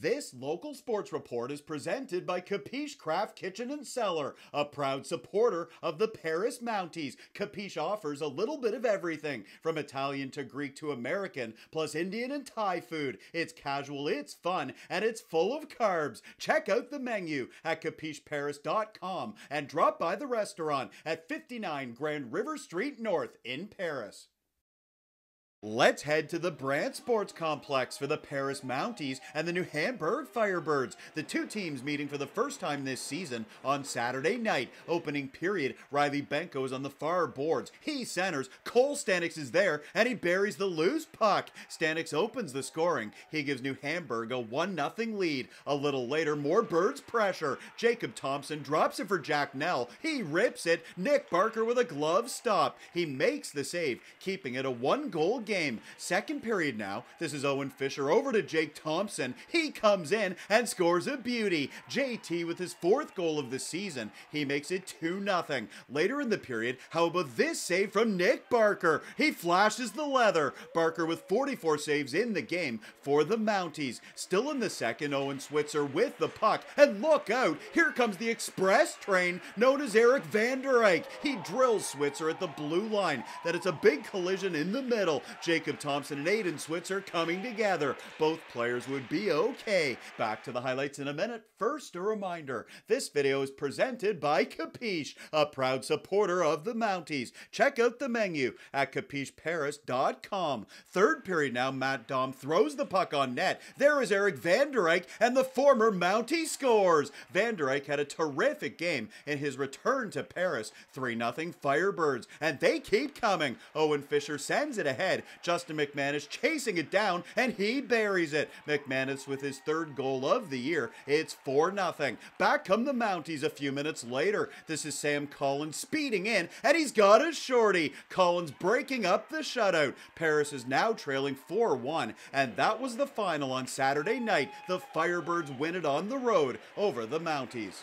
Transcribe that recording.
This local sports report is presented by Capeesh Craft Kitchen and Cellar, a proud supporter of the Paris Mounties. Capeesh offers a little bit of everything, from Italian to Greek to American, plus Indian and Thai food. It's casual, it's fun, and it's full of carbs. Check out the menu at capeeshparis.com and drop by the restaurant at 59 Grand River Street North in Paris. Let's head to the Brant Sports Complex for the Paris Mounties and the New Hamburg Firebirds. The two teams meeting for the first time this season on Saturday night. Opening period, Riley Benko is on the far boards. He centers, Cole Stanix is there, and he buries the loose puck. Stanix opens the scoring. He gives New Hamburg a 1-0 lead. A little later, more Birds pressure. Jacob Thompson drops it for Jack Nell. He rips it. Nick Barker with a glove stop. He makes the save, keeping it a one-goal game. Second period now. This is Owen Fisher over to Jake Thompson. He comes in and scores a beauty. JT with his fourth goal of the season. He makes it 2 0. Later in the period, how about this save from Nick Barker? He flashes the leather. Barker with 44 saves in the game for the Mounties. Still in the second, Owen Switzer with the puck. And look out, here comes the express train known as Eric Vander Eyk. He drills Switzer at the blue line. That it's a big collision in the middle. Jacob Thompson and Aiden Switzer coming together. Both players would be okay. Back to the highlights in a minute. First, a reminder this video is presented by Capeesh, a proud supporter of the Mounties. Check out the menu at capeeshparis.com. Third period now, Matt Dom throws the puck on net. There is Eric Vander Eyk, and the former Mountie scores. Vander Eyk had a terrific game in his return to Paris. 3 0 Firebirds, and they keep coming. Owen Fisher sends it ahead. Justin McManus chasing it down, and he buries it. McManus with his third goal of the year. It's 4 0. Back come the Mounties a few minutes later. This is Sam Collins speeding in, and he's got a shorty. Collins breaking up the shutout. Paris is now trailing 4 1, and that was the final on Saturday night. The Firebirds win it on the road over the Mounties.